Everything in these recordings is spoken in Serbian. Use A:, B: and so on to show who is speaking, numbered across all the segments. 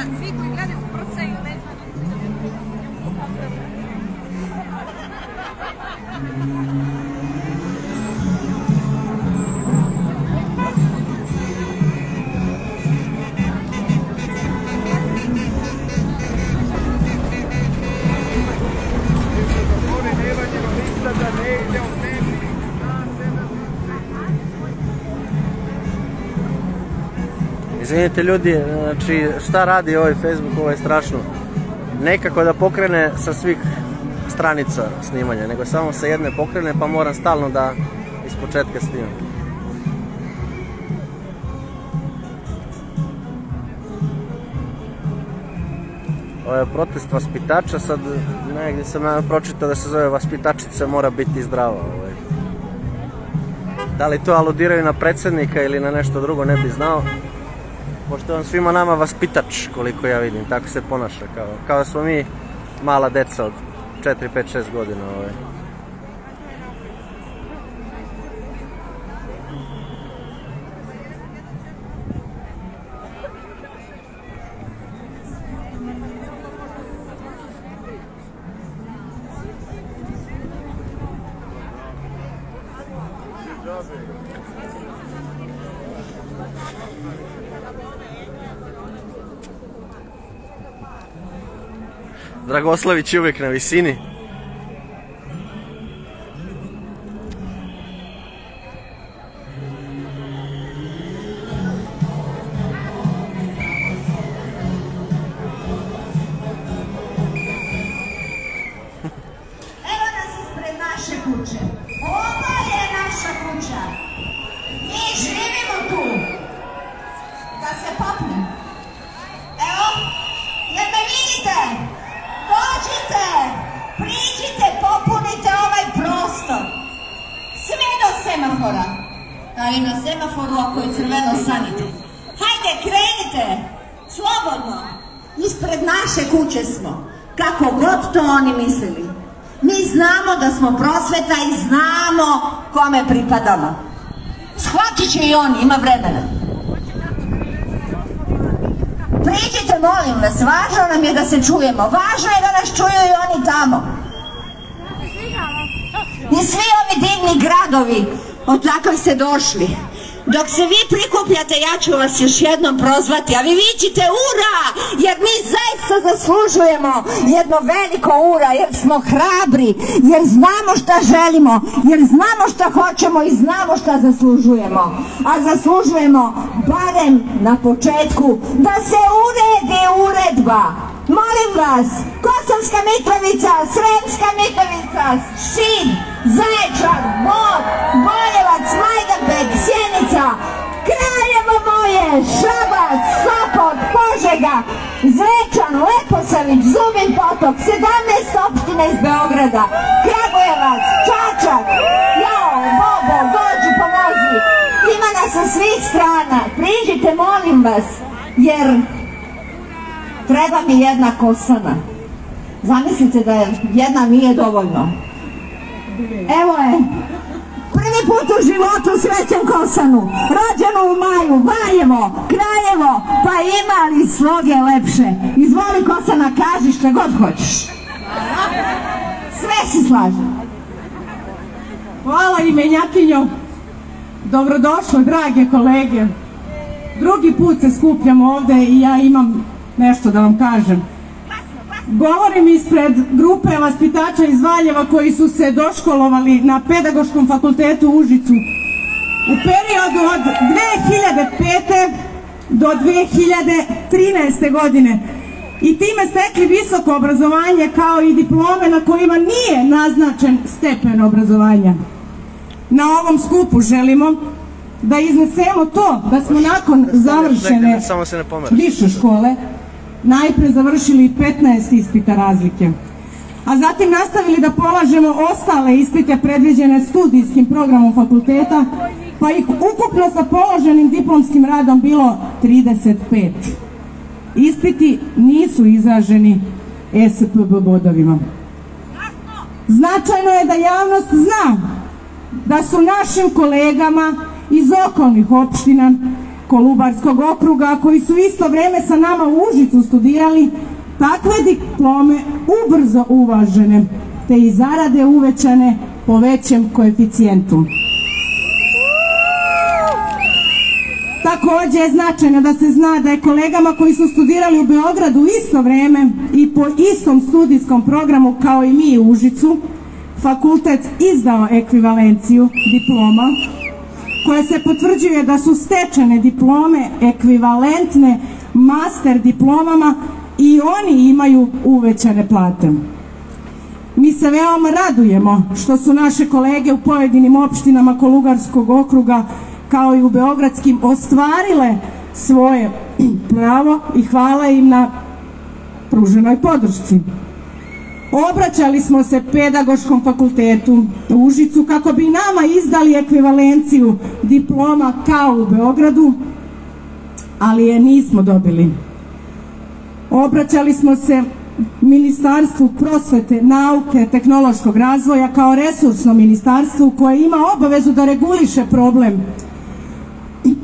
A: Da, svi koji gledaju prce ili ne
B: Izvinite ljudi, znači šta radi ovaj Facebook, ovo je strašno. Nekako da pokrene sa svih stranica snimanja, nego samo sa jedne pokrene pa moram stalno da iz početka snimam. Ovo je protest vaspitača, sad negdje sam ja pročitao da se zove vaspitačica mora biti zdrava. Ovaj. Da li to aludiraju na predsednika ili na nešto drugo ne bi znao. Pošto je on svima nama vaspitač, koliko ja vidim, tako se ponaša, kao, kao smo mi mala deca od 4, 5, 6 godina. Ovaj. Dragoslavić je uvijek na visini.
C: Semaforu ako je crveno stanite. Hajde, krenite. Slobodno. Ispred naše kuće smo. Kako god to oni mislili. Mi znamo da smo prosveta i znamo kome pripadamo. Shvatit će i on, ima vremena. Priđite, molim vas, važno nam je da se čujemo. Važno je da nas čuju i oni tamo. I svi ovi divni gradovi, odakle ste došli. Dok se vi prikupljate, ja ću vas još jednom prozvati, a vi vićite ura, jer mi zaista zaslužujemo jedno veliko ura, jer smo hrabri, jer znamo šta želimo, jer znamo šta hoćemo i znamo šta zaslužujemo. A zaslužujemo barem na početku da se uredi uredba. Molim vas, Kosovska Mitrovica, Sremska Mitrovica, Šid, Zaječar, Bor, Boljevac, Majdanpek, Sjenica, Kraljevo moje, Šabac, Sopot, Požega, Zrečan, Leposavić, Zubin potok, 17 opština iz Beograda, Kragujevac, Čačak, jao, Bobo, dođi, pomozi, ima nas sa svih strana, priđite, molim vas, jer treba mi jedna kosana. Zamislite da je jedna nije dovoljno. Evo je, prvi put u životu srećem kosanu, rođenu u maju, Valjevo, Kraljevo, pa ima li sloge lepše? Izvoli kosana, kaži što god hoćeš. Sve se slaže.
D: Hvala imenjakinjo. Dobrodošle, drage kolege. Drugi put se skupljam ovde i ja imam nešto da vam kažem. Govorim ispred grupe vaspitača iz Valjeva koji su se doškolovali na Pedagoškom fakultetu u Užicu u periodu od 2005. do 2013. godine i time stekli visoko obrazovanje kao i diplome na kojima nije naznačen stepen obrazovanja. Na ovom skupu želimo da iznesemo to da smo nakon završene više škole najpre završili 15 ispita razlike, a zatim nastavili da polažemo ostale ispite predviđene studijskim programom fakulteta, pa ih ukupno sa položenim diplomskim radom bilo 35. Ispiti nisu izraženi SPB bodovima. Značajno je da javnost zna da su našim kolegama iz okolnih opština Kolubarskog okruga koji su isto vreme sa nama u Užicu studirali, takve diplome ubrzo uvažene, te i zarade uvećane po većem koeficijentu. Takođe je značajno da se zna da je kolegama koji su studirali u Beogradu isto vreme i po istom studijskom programu kao i mi u Užicu, fakultet izdao ekvivalenciju diploma koja se potvrđuje da su stečene diplome ekvivalentne master diplomama i oni imaju uvećane plate. Mi se veoma radujemo što su naše kolege u pojedinim opštinama Kolugarskog okruga kao i u Beogradskim ostvarile svoje pravo i hvala im na pruženoj podršci. Obraćali smo se pedagoškom fakultetu u Užicu kako bi nama izdali ekvivalenciju diploma kao u Beogradu, ali je nismo dobili. Obraćali smo se Ministarstvu prosvete, nauke, tehnološkog razvoja kao resursnom ministarstvu koje ima obavezu da reguliše problem.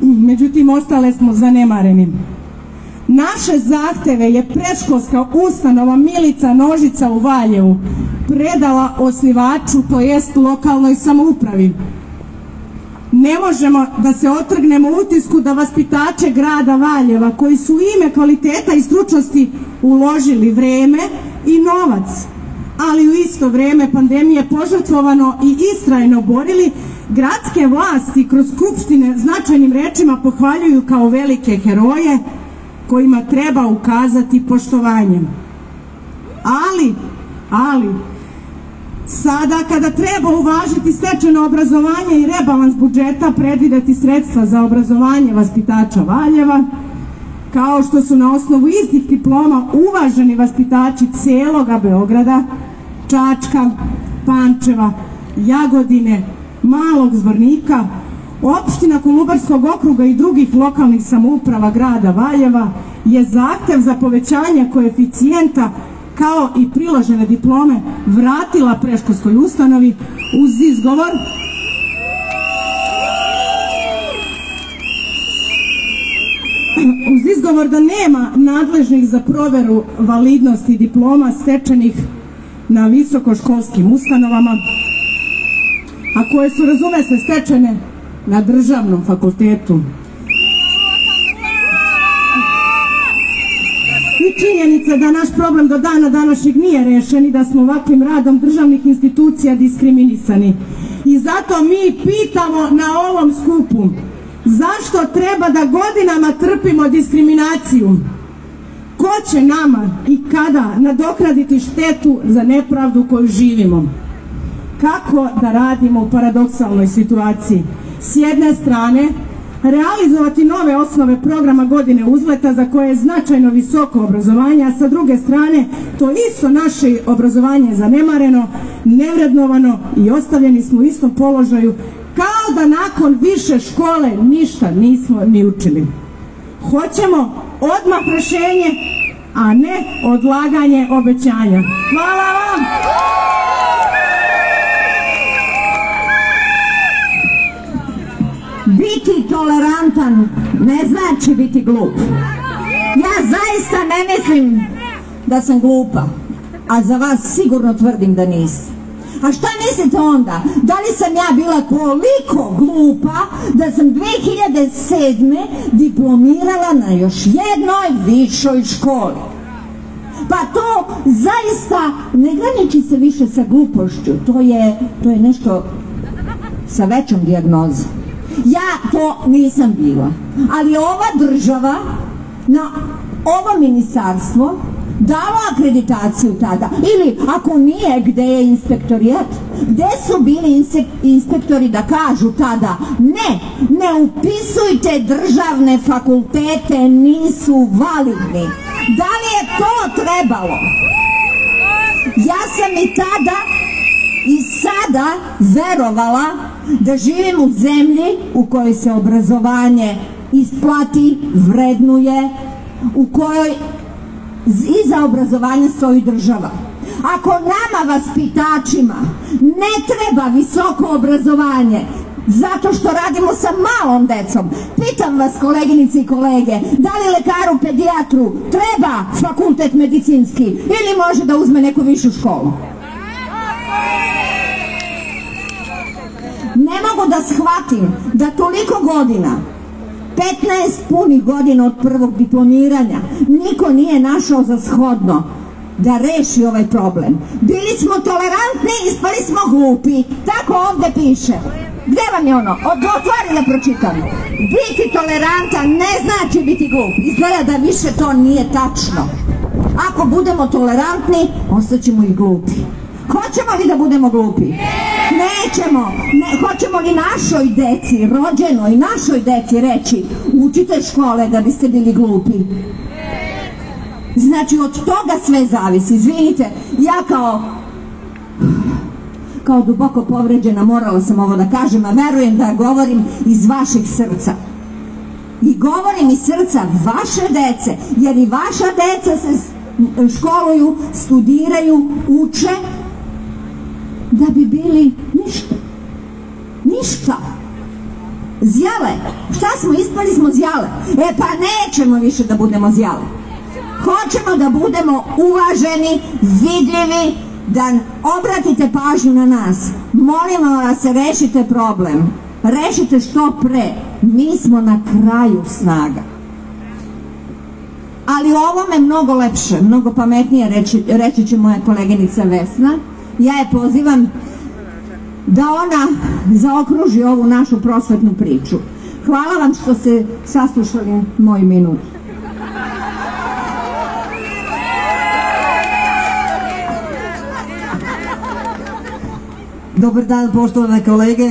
D: Međutim, ostale smo zanemareni. Naše zahteve je predškolska ustanova Milica Nožica u Valjevu predala osnivaču, to jest lokalnoj samoupravi. Ne možemo da se otrgnemo utisku da vaspitače grada Valjeva, koji su ime kvaliteta i stručnosti uložili vreme i novac, ali u isto vreme pandemije požrtvovano i istrajno borili, gradske vlasti kroz skupštine značajnim rečima pohvaljuju kao velike heroje, kojima treba ukazati poštovanje. Ali, ali, sada kada treba uvažiti stečeno obrazovanje i rebalans budžeta, predvideti sredstva za obrazovanje vaspitača Valjeva, kao što su na osnovu istih diploma uvaženi vaspitači celoga Beograda, Čačka, Pančeva, Jagodine, Malog Zvornika, Opština Kolubarskog okruga i drugih lokalnih samouprava grada Valjeva je zahtev za povećanje koeficijenta kao i priložene diplome vratila preškolskoj ustanovi uz izgovor uz izgovor da nema nadležnih za proveru validnosti diploma stečenih na visokoškolskim ustanovama, a koje su, razume se, stečene na državnom fakultetu. I činjenica da naš problem do dana današnjeg nije rešen i da smo ovakvim radom državnih institucija diskriminisani. I zato mi pitamo na ovom skupu zašto treba da godinama trpimo diskriminaciju? Ko će nama i kada nadokraditi štetu za nepravdu koju živimo? Kako da radimo u paradoksalnoj situaciji? S jedne strane, realizovati nove osnove programa godine uzleta za koje je značajno visoko obrazovanje, a sa druge strane to isto naše obrazovanje je zanemareno, nevrednovano i ostavljeni smo u istom položaju kao da nakon više škole ništa nismo ni učili. Hoćemo odmah rešenje, a ne odlaganje obećanja. Hvala vam!
C: Tolerantan ne znači biti glup. Ja zaista ne mislim da sam glupa, a za vas sigurno tvrdim da nisam. A šta mislite onda? Da li sam ja bila toliko glupa da sam 2007. diplomirala na još jednoj višoj školi? Pa to zaista ne graniči se više sa glupošću, to je, to je nešto sa većom dijagnozom. Ja to nisam bila. Ali ova država na ovo ministarstvo dalo akreditaciju tada. Ili ako nije, gde je inspektorijat? Gde su bili inspektori da kažu tada ne, ne upisujte državne fakultete, nisu validni. Da li je to trebalo? Ja sam i tada i sada verovala da živim u zemlji u kojoj se obrazovanje isplati, vrednuje, u kojoj i za obrazovanje stoji država. Ako nama vaspitačima ne treba visoko obrazovanje, Zato što radimo sa malom decom. Pitam vas koleginice i kolege, da li lekaru pedijatru treba fakultet medicinski ili može da uzme neku višu školu? Ne mogu da shvatim da toliko godina 15 punih godina od prvog diplomiranja niko nije našao za shodno da reši ovaj problem. Bili smo tolerantni, ispali smo glupi. Tako ovde piše. Gde vam je ono? Od, otvori da pročitam. Biti tolerantan ne znači biti glup. Izgleda da više to nije tačno. Ako budemo tolerantni, ostaćemo i glupi. Hoćemo li da budemo glupi? Nećemo. Ne, hoćemo li našoj deci, rođenoj našoj deci reći učite škole da biste bili glupi? Znači od toga sve zavisi. Izvinite, ja kao kao duboko povređena morala sam ovo da kažem, a verujem da govorim iz vaših srca. I govorim iz srca vaše dece, jer i vaša deca se školuju, studiraju, uče, da bi bili ništa. Ništa. Zjale. Šta smo, ispali smo zjale. E pa nećemo više da budemo zjale. Hoćemo da budemo uvaženi, vidljivi, da obratite pažnju na nas. Molimo vas, rešite problem. Rešite što pre. Mi smo na kraju snaga. Ali ovo me mnogo lepše, mnogo pametnije reći, reći će moja koleginica Vesna. Ja je pozivam da ona zaokruži ovu našu prosvetnu priču. Hvala vam što ste saslušali moj minut.
E: Dobar dan, poštovane kolege.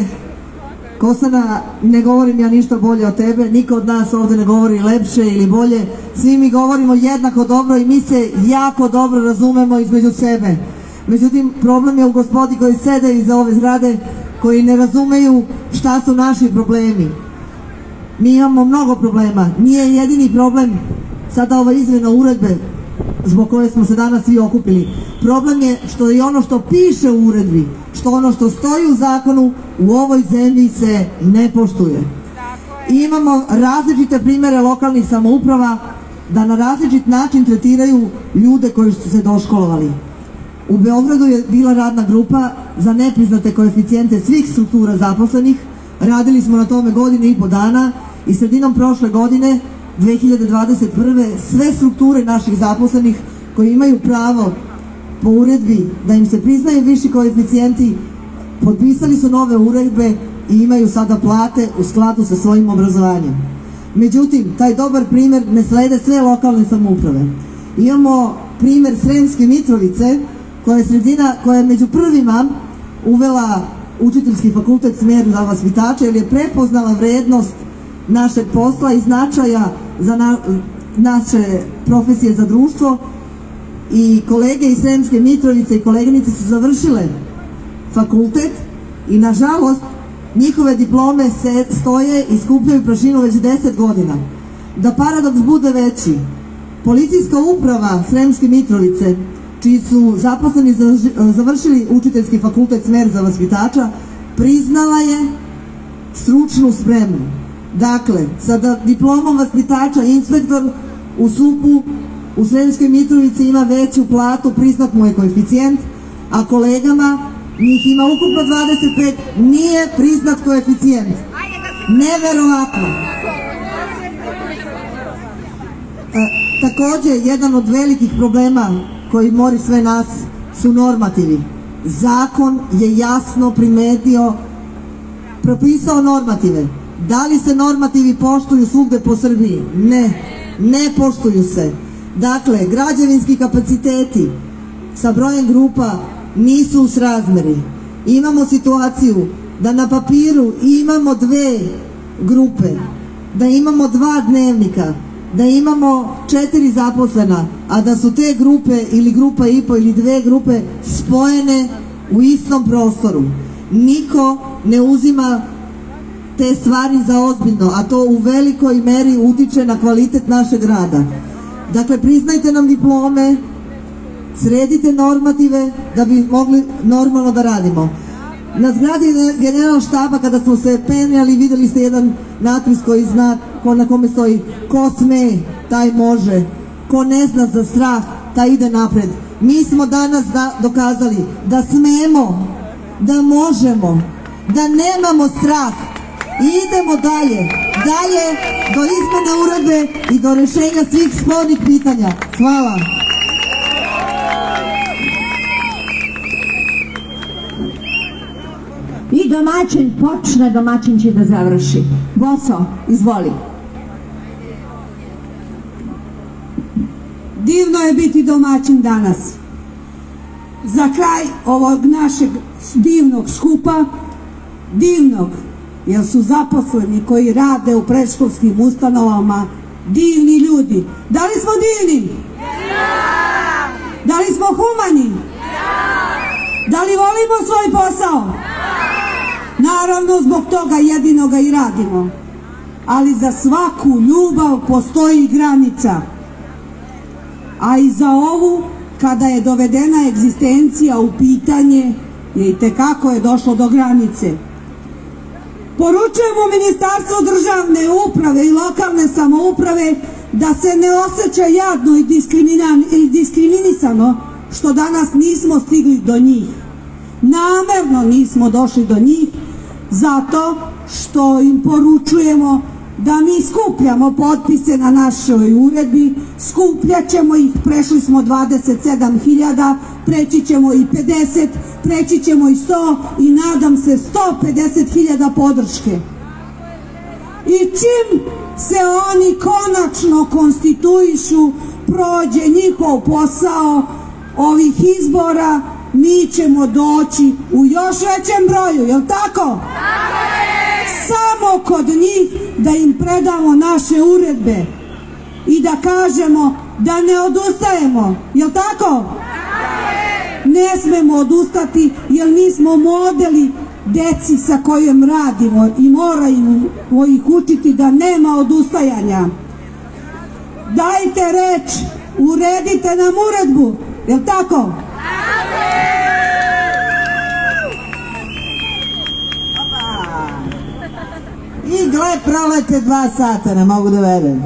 E: Kosana, ne govorim ja ništa bolje od tebe, niko od nas ovde ne govori lepše ili bolje. Svi mi govorimo jednako dobro i mi se jako dobro razumemo između sebe. Međutim, problem je u gospodi koji sede iza ove zgrade, koji ne razumeju šta su naši problemi. Mi imamo mnogo problema. Nije jedini problem sada ova izmjena uredbe zbog koje smo se danas svi okupili. Problem je što i ono što piše u uredbi, što ono što stoji u zakonu u ovoj zemlji se ne poštuje. I imamo različite primere lokalnih samouprava da na različit način tretiraju ljude koji su se doškolovali. U Beogradu je bila radna grupa za nepriznate koeficijente svih struktura zaposlenih. Radili smo na tome godine i po dana i sredinom prošle godine 2021. sve strukture naših zaposlenih koji imaju pravo po uredbi da im se priznaju viši koeficijenti potpisali su nove uredbe i imaju sada plate u skladu sa svojim obrazovanjem. Međutim, taj dobar primer ne slede sve lokalne samouprave. Imamo primer Sremske Mitrovice, koja je sredina, koja je među prvima uvela učiteljski fakultet smer za vaspitače, jer je prepoznala vrednost našeg posla i značaja za na, naše profesije za društvo i kolege iz Sremske Mitrovice i koleginice su završile fakultet i nažalost njihove diplome se stoje i skupljaju prašinu već 10 godina. Da paradoks bude veći, policijska uprava Sremske Mitrovice, čiji su zaposleni završili učiteljski fakultet smer za vaspitača, priznala je stručnu spremu. Dakle, sa diplomom vaspitača inspektor u SUP-u u Sremskoj Mitrovici ima veću platu, priznat mu je koeficijent, a kolegama njih ima ukupno 25, nije priznat koeficijent. Neverovatno. E, takođe, jedan od velikih problema koji mori sve nas su normativi. Zakon je jasno primetio, propisao normative. Da li se normativi poštuju svugde po Srbiji? Ne, ne poštuju se. Dakle, građevinski kapaciteti sa brojem grupa nisu u srazmeri. Imamo situaciju da na papiru imamo dve grupe, da imamo dva dnevnika, da imamo četiri zaposlena, a da su te grupe ili grupa i po ili dve grupe spojene u istom prostoru. Niko ne uzima te stvari za ozbiljno, a to u velikoj meri utiče na kvalitet našeg rada. Dakle, priznajte nam diplome, sredite normative da bi mogli normalno da radimo. Na zgradi general štaba kada smo se penjali vidjeli ste jedan natpis koji zna ko na kome stoji ko sme, taj može. Ko ne zna za strah, taj ide napred. Mi smo danas da, dokazali da smemo, da možemo, da nemamo strah i idemo dalje, dalje do izmene uredbe i do rešenja svih spornih pitanja. Hvala.
C: I domaćin počne, domaćin će da završi. Boso, izvoli.
F: Je biti domaćin danas. Za kraj ovog našeg divnog skupa, divnog, jer su zaposleni koji rade u predškolskim ustanovama divni ljudi. Da li smo divni? Da li smo humani? Da li volimo svoj posao? Naravno, zbog toga jedino ga i radimo. Ali za svaku ljubav postoji granica. A i za ovu, kada je dovedena egzistencija u pitanje, je i tekako je došlo do granice. Poručujemo Ministarstvo državne uprave i lokalne samouprave da se ne osjeća jadno i, diskriminisano što danas nismo stigli do njih. Namerno nismo došli do njih zato što im poručujemo da mi skupljamo potpise na našoj uredbi, skupljat ćemo ih, prešli smo 27.000, preći ćemo i 50, preći ćemo i 100 i nadam se 150.000 podrške. I čim se oni konačno konstituišu, prođe njihov posao ovih izbora, mi ćemo doći u još većem broju, jel tako? Samo kod njih da im predamo naše uredbe i da kažemo da ne odustajemo, jel tako? Ne smemo odustati jer mi smo modeli deci sa kojim radimo i moramo ih učiti da nema odustajanja. Dajte reč, uredite nam uredbu, jel tako?
E: I gle, prolete dva sata, ne mogu da verujem.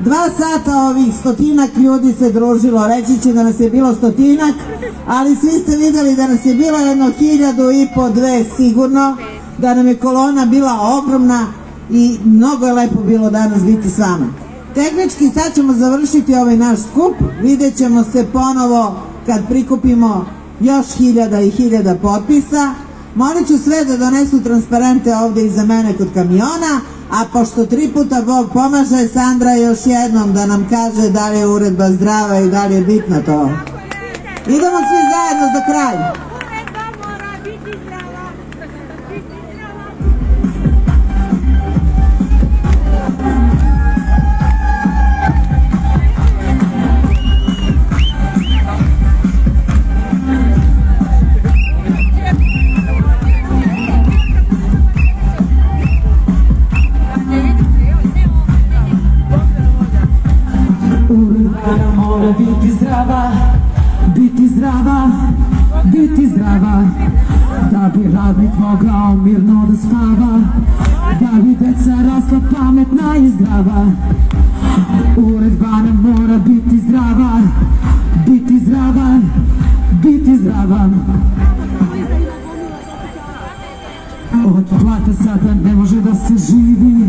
E: Dva sata ovih stotinak ljudi se družilo, reći će da nas je bilo stotinak, ali svi ste videli da nas je bilo jedno hiljadu i po dve sigurno, da nam je kolona bila ogromna i mnogo je lepo bilo danas biti s vama. Tehnički sad ćemo završiti ovaj naš skup, vidjet ćemo se ponovo kad prikupimo još hiljada i hiljada potpisa, Molit ću sve da donesu transparente ovdje iza mene kod kamiona, a pošto tri puta Bog pomaže, Sandra još jednom da nam kaže da li je uredba zdrava i da li je bitna to. Idemo svi zajedno za kraj.
A: Da bih mogao mirno da spava. Da bi deca rasla pametna i zdrava. Uredba nam mora biti zdrava. Biti zdrava Biti zdrava. Od plata sada ne može da se živi.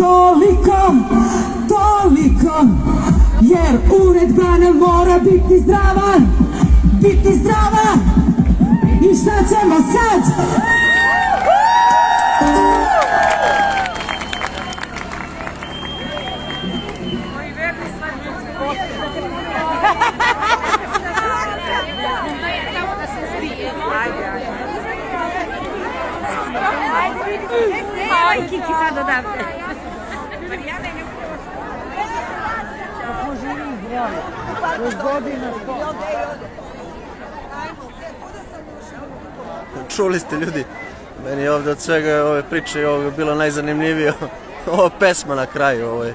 A: toliko, toliko, jer uredba nam mora biti zdrava, biti zdrava i šta ćemo sad? Ai, Kiki, sada da.
B: Čuli ste ljudi, meni je ovde od svega ove priče i ovoga bilo najzanimljivije ova pesma na kraju. Ovaj.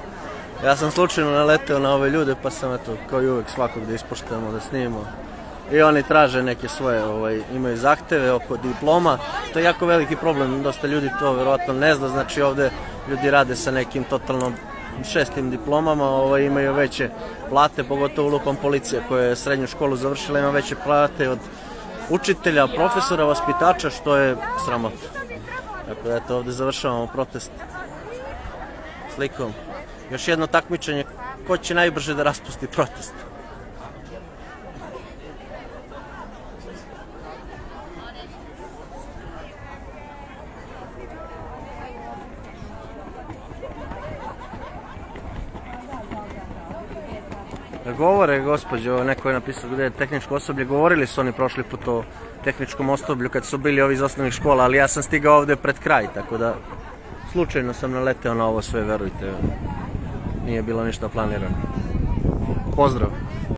B: Ja sam slučajno naleteo na ove ljude pa sam eto, kao i uvek svakog da ispoštujemo, da snimamo. I oni traže neke svoje, ovaj, imaju zahteve oko diploma. To je jako veliki problem, dosta ljudi to verovatno ne zna, znači ovde ljudi rade sa nekim totalno šestim diplomama, ovaj, imaju veće plate, pogotovo lupam policija koja je srednju školu završila, ima veće plate od učitelja, profesora, vaspitača, što je sramota. Tako da eto, ovde završavamo protest slikom. Još jedno takmičenje, ko će najbrže da raspusti protest. Govore, gospođo, neko je napisao gde je tehničko osoblje, govorili su oni prošli put o tehničkom osoblju kad su bili ovi iz osnovnih škola, ali ja sam stigao ovde pred kraj, tako da slučajno sam naleteo na ovo sve, verujte. Nije bilo ništa planirano. Pozdrav!